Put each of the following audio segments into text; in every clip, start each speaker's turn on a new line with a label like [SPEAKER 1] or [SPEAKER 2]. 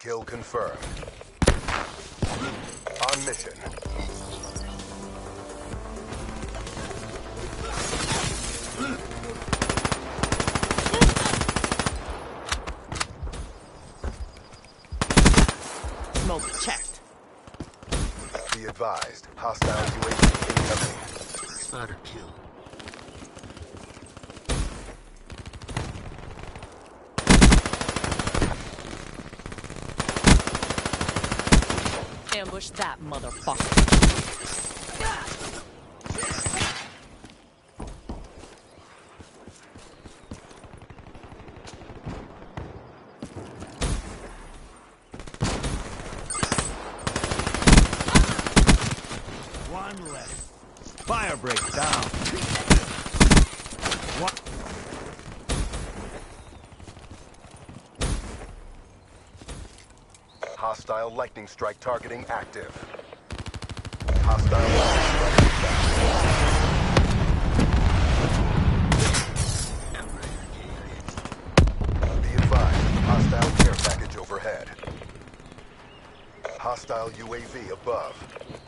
[SPEAKER 1] Kill confirmed. On mission.
[SPEAKER 2] Smoke checked.
[SPEAKER 1] Be advised. Hostile UAV incoming.
[SPEAKER 3] Spotter kill.
[SPEAKER 2] Ambush that motherfucker.
[SPEAKER 4] One left. Firebreak down. What?
[SPEAKER 1] Hostile lightning strike targeting active. Hostile. Be advised. Hostile care package overhead. Hostile UAV above.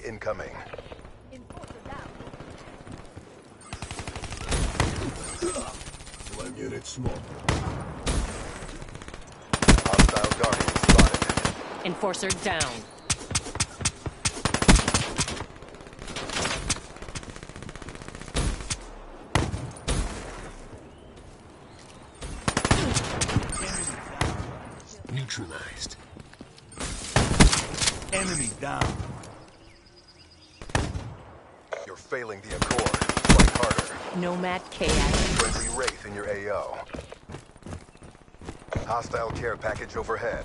[SPEAKER 1] incoming.
[SPEAKER 4] One unit small.
[SPEAKER 1] Hostile Guardian spotted.
[SPEAKER 2] Enforcer down.
[SPEAKER 3] Neutralized.
[SPEAKER 4] Enemy down.
[SPEAKER 1] Failing the Accord. Strike harder.
[SPEAKER 2] Nomad KIA.
[SPEAKER 1] Friendly Wraith in your AO. Hostile care package overhead.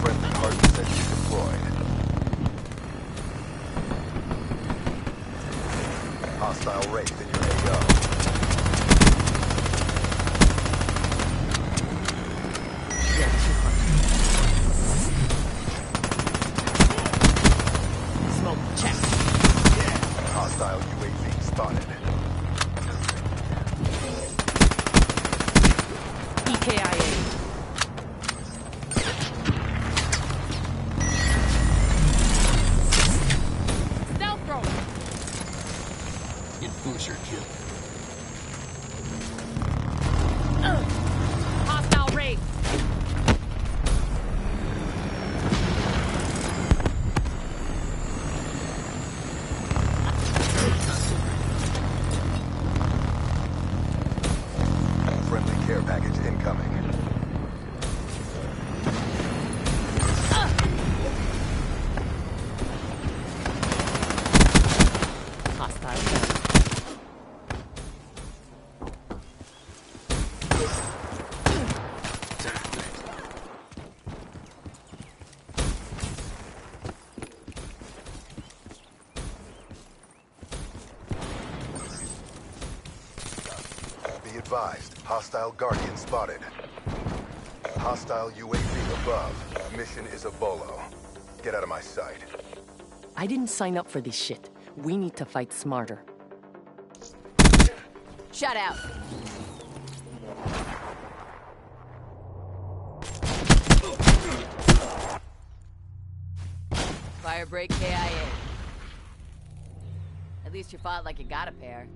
[SPEAKER 1] Friendly hardened sentry deployed. Hostile Wraith hostile Guardian spotted. Hostile UAV above. Mission is a bolo. Get out of my sight.
[SPEAKER 2] I didn't sign up for this shit. We need to fight smarter. Shut out.
[SPEAKER 5] Firebreak KIA. At least you fought like you got a pair.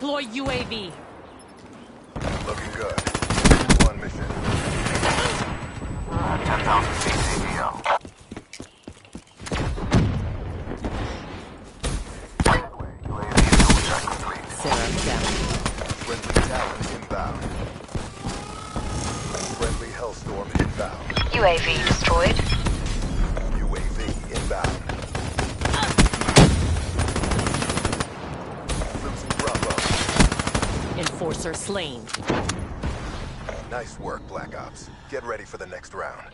[SPEAKER 2] Deploy UAV.
[SPEAKER 1] Looking good. One mission.
[SPEAKER 6] 10,000 feet CPO. UAV check.
[SPEAKER 2] Seraph, down.
[SPEAKER 1] Friendly Talon inbound. Friendly Hellstorm inbound.
[SPEAKER 7] UAV
[SPEAKER 2] slain.
[SPEAKER 1] Nice work, Black Ops. Get ready for the next round.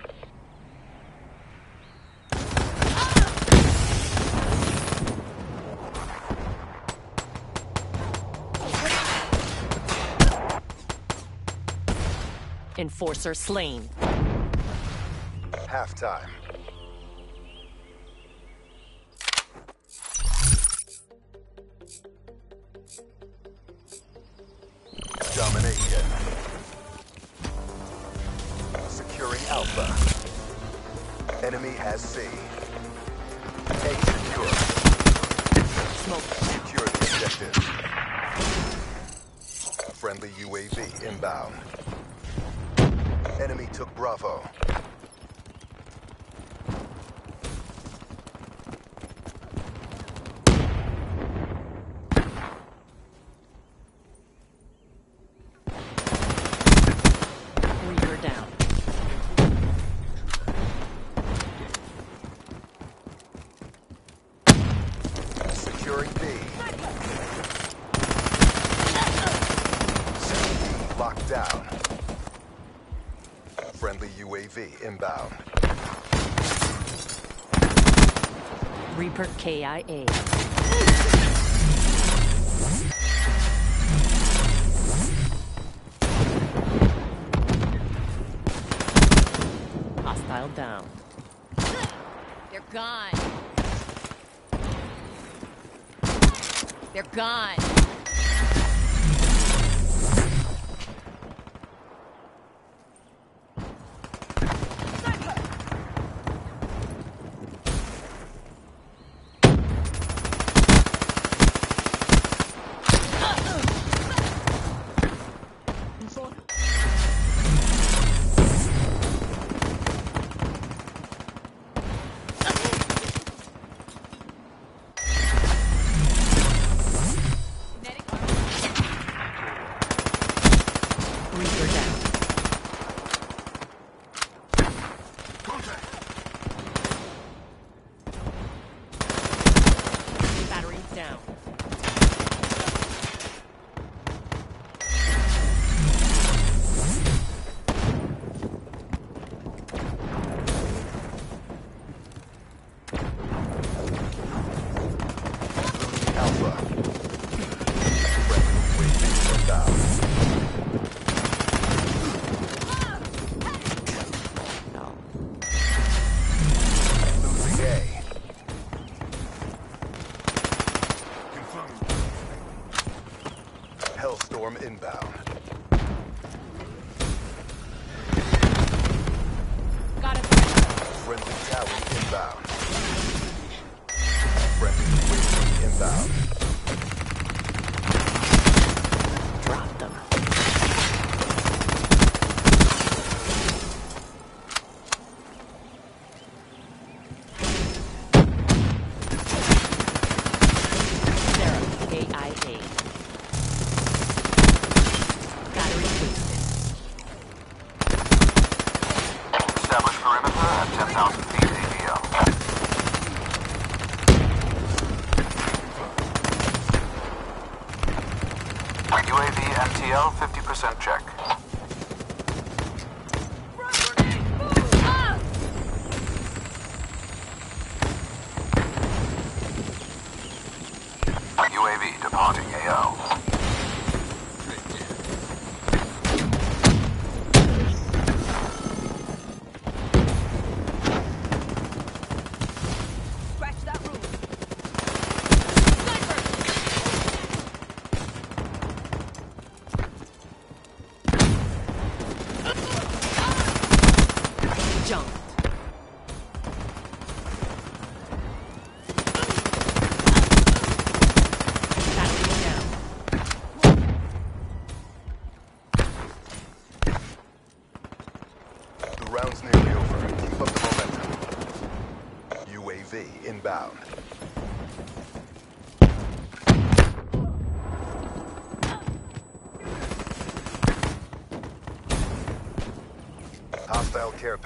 [SPEAKER 2] Enforcer slain.
[SPEAKER 1] Halftime. Domination. Objective. Friendly UAV inbound. Enemy took Bravo.
[SPEAKER 2] Trooper KIA. Hostile down.
[SPEAKER 1] They're gone. They're gone.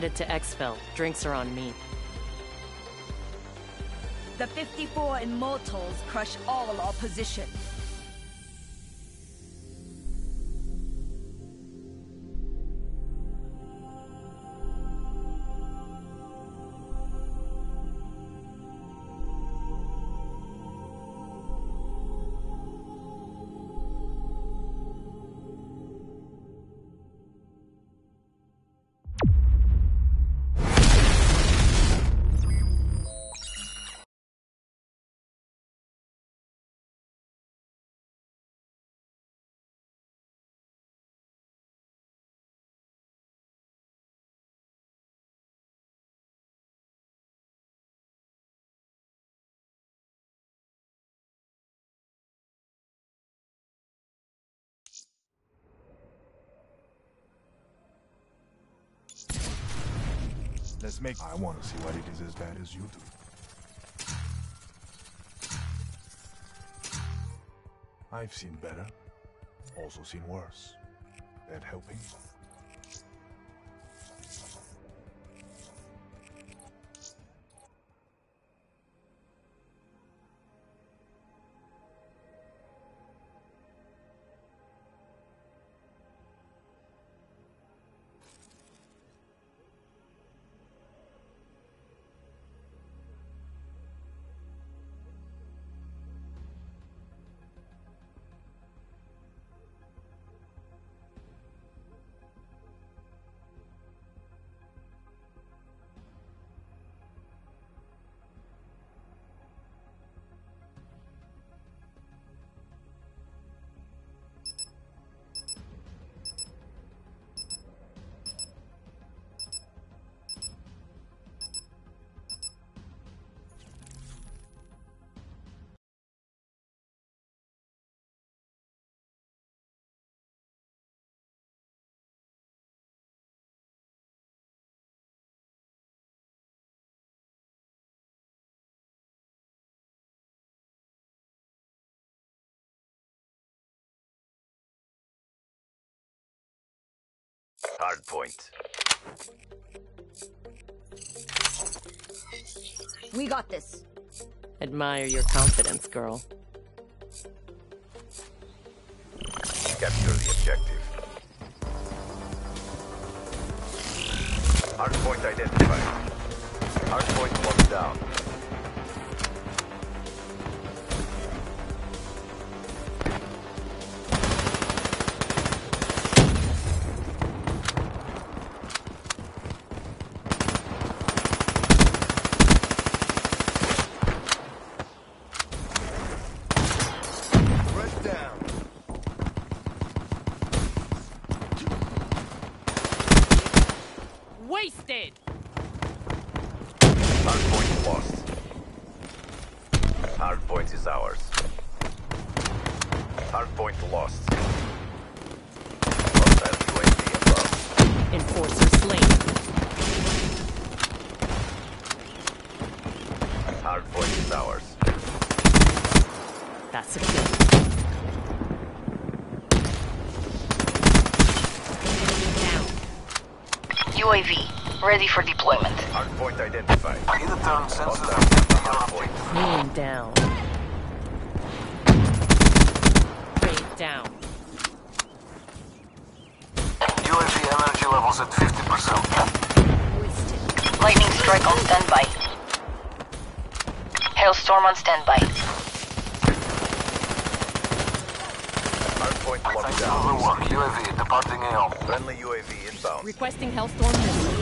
[SPEAKER 2] headed to Exfil. Drinks are on me.
[SPEAKER 5] The 54 Immortals crush all opposition.
[SPEAKER 4] Make.
[SPEAKER 8] I want to see what it is as bad as you do. I've seen better, also seen worse. That helping?
[SPEAKER 9] Hard point.
[SPEAKER 7] We got this.
[SPEAKER 2] Admire your confidence, girl.
[SPEAKER 9] Capture the objective. Hard point identified. Hard point locked down. UAV,
[SPEAKER 10] ready for deployment.
[SPEAKER 9] Hard point identified.
[SPEAKER 6] Either turn sensors
[SPEAKER 9] Hostile
[SPEAKER 6] and
[SPEAKER 9] at the hard point.
[SPEAKER 2] Man down. Raid down.
[SPEAKER 6] UAV energy levels at 50%.
[SPEAKER 10] Lightning strike on standby. Hellstorm on standby.
[SPEAKER 9] Hard point locked
[SPEAKER 6] Thanks for
[SPEAKER 9] down.
[SPEAKER 6] the work. UAV departing AO.
[SPEAKER 9] Friendly UAV inbound.
[SPEAKER 5] Requesting Hellstorm missile.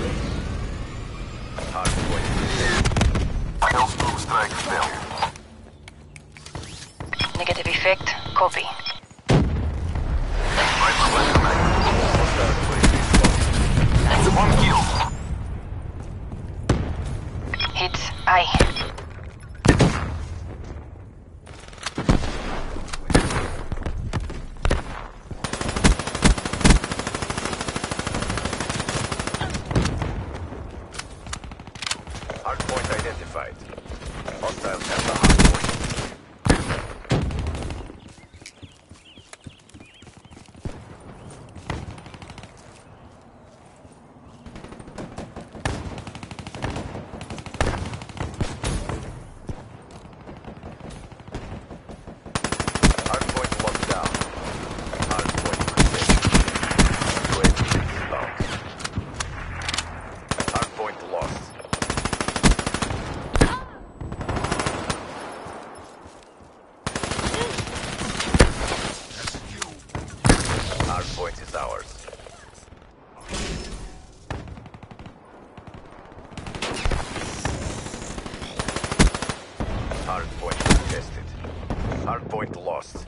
[SPEAKER 9] Hard point.
[SPEAKER 6] Hellstorm strike failed.
[SPEAKER 10] Negative effect. Copy.
[SPEAKER 9] Hostile UAV.
[SPEAKER 6] One kill.
[SPEAKER 10] Hit. Aye.
[SPEAKER 9] Hard point identified. Hostiles at the hard point. Hard point locked down. Hard point protected. UAV inbound. Hard point lost. Hard point is ours. Hard point contested. Hard point lost.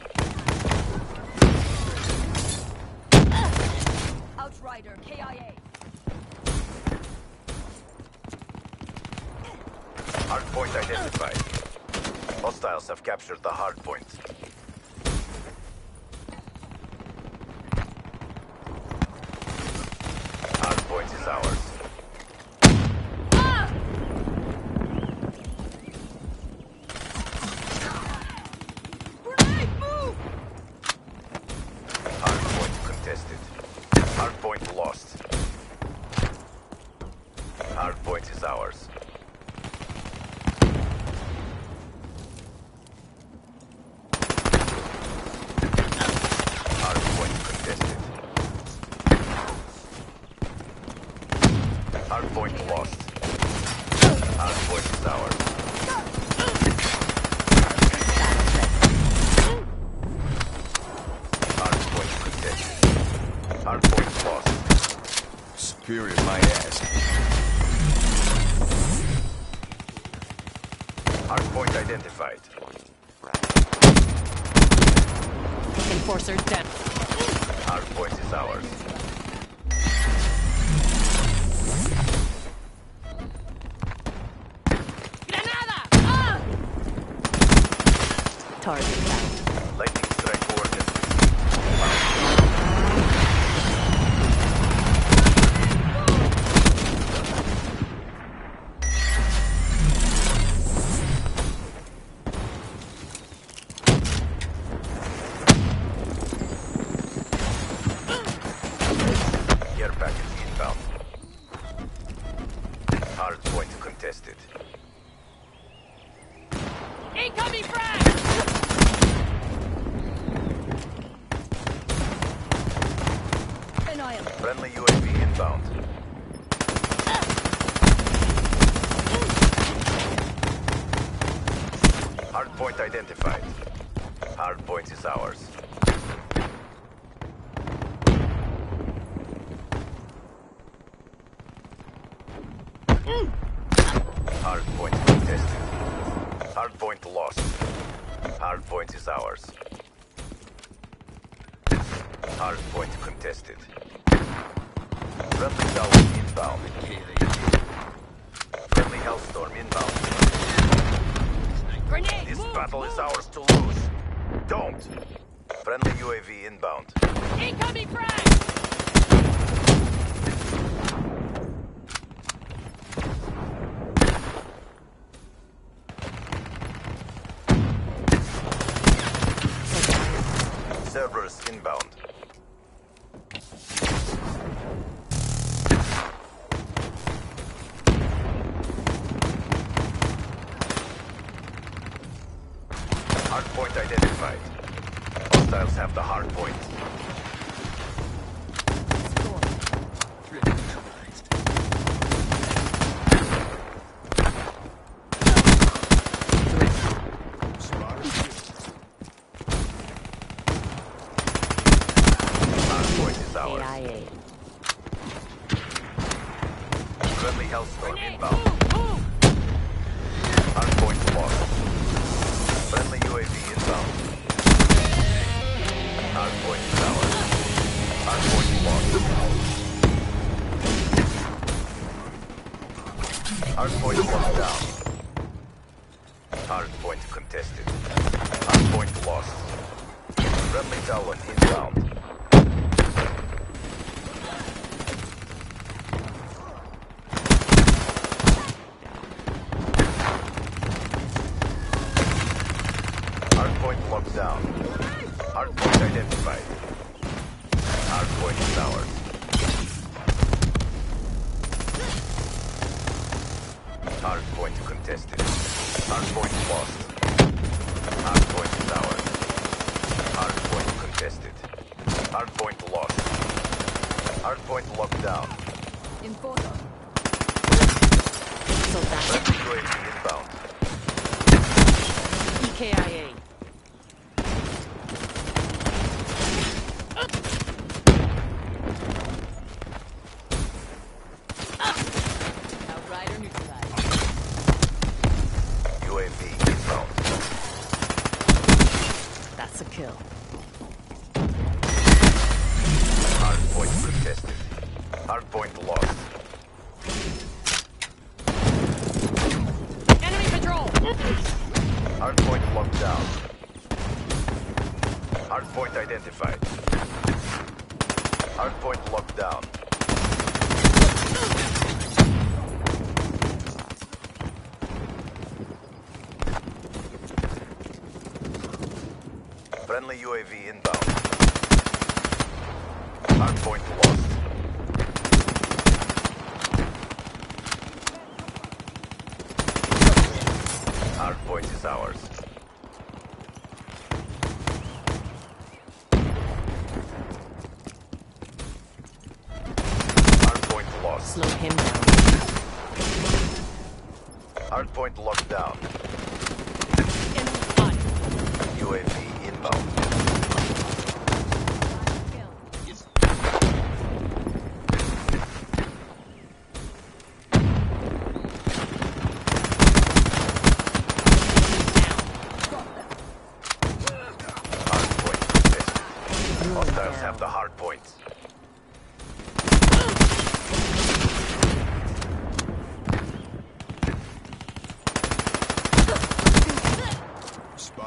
[SPEAKER 7] Outrider, KIA.
[SPEAKER 9] Hard point identified. Hostiles have captured the hard point. Hard point is ours. Hardpoint lost. Hardpoint is ours. Hardpoint contested. Hardpoint lost.
[SPEAKER 4] Superior, my ass.
[SPEAKER 9] Hardpoint identified.
[SPEAKER 2] Enforcer down.
[SPEAKER 9] Hardpoint is ours.
[SPEAKER 5] Granada! Ah!
[SPEAKER 2] Target down.
[SPEAKER 9] Lightning strike coordinates. Care package inbound. Hardpoint contested.
[SPEAKER 5] Incoming frag!
[SPEAKER 7] Annihilate.
[SPEAKER 9] Friendly UAV inbound. Hardpoint identified. Hardpoint is ours. Hardpoint contested. Hardpoint lost. Hardpoint is ours. Hardpoint contested. Friendly tower inbound. Friendly Hellstorm inbound.
[SPEAKER 5] Grenade!
[SPEAKER 9] This
[SPEAKER 5] move,
[SPEAKER 9] battle
[SPEAKER 5] move.
[SPEAKER 9] is ours to lose. Don't. Friendly UAV inbound.
[SPEAKER 5] Incoming frag!
[SPEAKER 9] Cerberus inbound. Hardpoint identified. Hostiles have the hardpoint.
[SPEAKER 3] Threat
[SPEAKER 9] Hardpoint is ours. Hardpoint contested. Hardpoint lost. Hardpoint is ours. Hardpoint contested. Hardpoint lost. Hardpoint locked down.
[SPEAKER 7] Enforcer.
[SPEAKER 2] So that's
[SPEAKER 9] inbound.
[SPEAKER 2] EKIA.
[SPEAKER 5] Outrider neutralized.
[SPEAKER 9] UAV inbound.
[SPEAKER 2] That's a kill.
[SPEAKER 9] Hardpoint contested. Hardpoint lost.
[SPEAKER 5] Enemy patrol!
[SPEAKER 9] Hardpoint locked down. Hardpoint identified. Hardpoint locked down. Friendly UAV inbound. Hardpoint lost. Hardpoint is ours.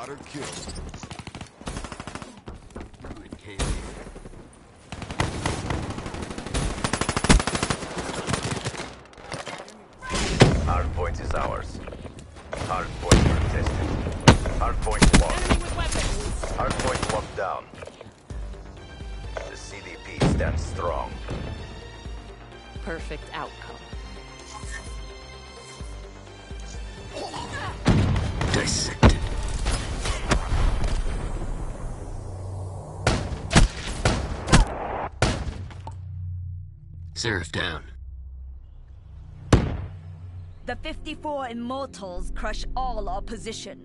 [SPEAKER 9] Goddard killed.
[SPEAKER 3] Seraph down.
[SPEAKER 5] The 54 Immortals crush all opposition.